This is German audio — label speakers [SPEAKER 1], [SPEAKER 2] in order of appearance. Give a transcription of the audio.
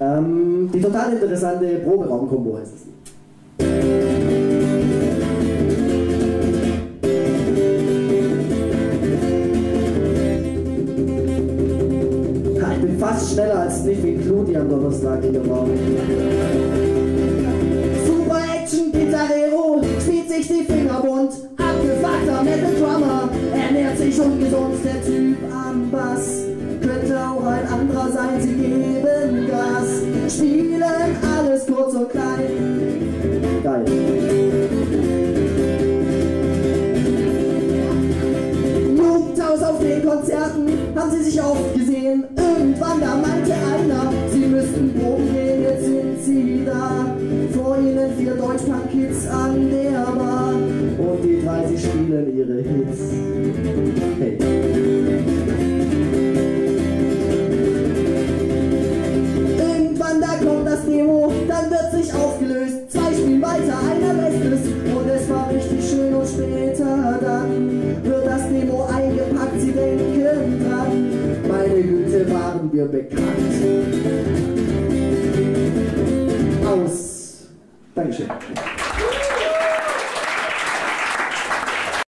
[SPEAKER 1] Ähm, die total interessante Proberaumkombo heißt es. Ich bin fast schneller als Sniffy Clue, die am Donnerstag hier war. Super Action Gitarrero spielt sich die Finger spielen alles kurz und klein. Geil. Jugendhaus auf den Konzerten haben sie sich oft gesehen. Irgendwann da meinte einer, sie müssten proben gehen, jetzt sind sie da. Vor ihnen vier Deutschpunk-Kids an der Bar. Und die drei, sie spielen ihre Hits. Sich aufgelöst. Zwei spielen weiter, einer lässt es. Und es war richtig schön und später dann wird das Demo eingepackt, sie denken dran. Meine Güte, waren wir bekannt. Aus. Dankeschön.